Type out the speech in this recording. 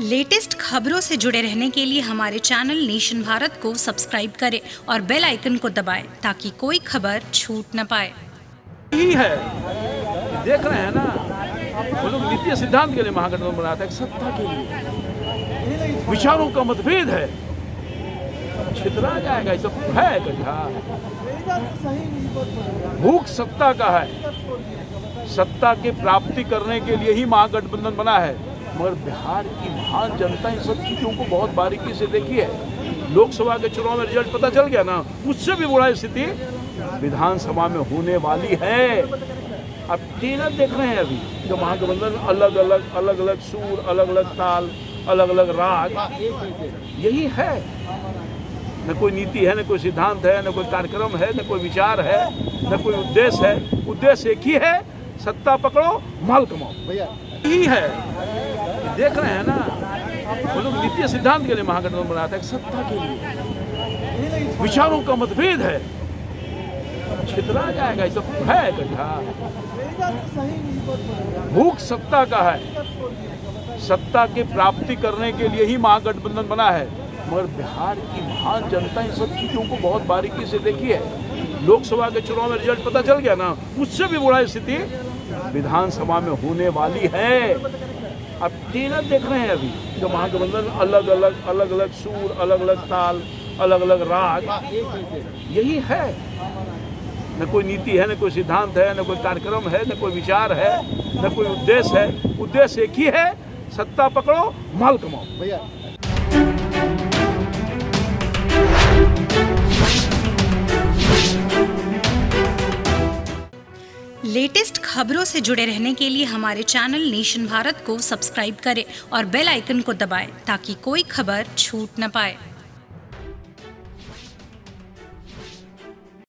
Latest खबरों से जुड़े रहने के लिए हमारे चैनल नेशन भारत को सब्सक्राइब करें और बेल आइकन को दबाएँ ताकि कोई खबर छूट न पाए। ही है। देख रहे हैं ना, वो लोग नीति सिद्धांत के लिए महागठबंधन था एक सत्ता के लिए। विचारों का मतभेद है। छितरा जाएगा, ये सब है गड्ढा भूख सत्ता का है। सत्ता की प्राप्ति करने के लिए ही महागठबंधन बना है। मगर बिहार की महान जनता इन सब चीज़ों को बहुत बारीकी से देखी है। लोकसभा के चुनाव में रिज़ल्ट पता चल गया ना? उससे भी बुरा स्थिति विधानसभा में होने वाली है। अब टेलर देख रहे हैं अभी जो महागठबंधन अलग अलग अलग अलग सुर अलग अलग ताल अलग अलग राग यही है। न कोई नीति है न कोई सिद्धांत है न कोई कार्यक्रम है न कोई विचार है न कोई उद्देश्य है। उद्देश्य एक ही है सत्ता पकड़ो माल कमाओ। भैया। यही है। देख रहे हैं ना? वो लोग नीति सिद्धांत के लिए महागठबंधन बनाया था सत्ता के लिए। विचारों का मतभेद है। छितरा जाएगा सब है गड्ढा। भूख सत्ता का है। सत्ता की प्राप्ति करने के लिए ही महागठबंधन बना है। मगर बिहार की महान जनता इन सब चीज़ों को बहुत बारीकी से देखी है। लोकसभा के चुनाव में रिज़ल्ट पता चल गया ना? उससे भी बुरा स्थिति विधानसभा में होने वाली है। अब टेलर देख रहे हैं अभी, जो महागठबंधन अलग अलग अलग अलग सूर, अलग अलग ताल, अलग अलग राग, यही है। न कोई नीति है, न कोई सिद्धांत है, न कोई कार्यक्रम है, न कोई विचार है, न कोई उद्देश्य है। उद्देश्य एक ही है, सत्ता पकड़ो, माल कमाओ। लेटेस्ट खबरों से जुड़े रहने के लिए हमारे चैनल नेशन भारत को सब्सक्राइब करें और बेल आइकन को दबाएँ ताकि कोई खबर छूट न पाए।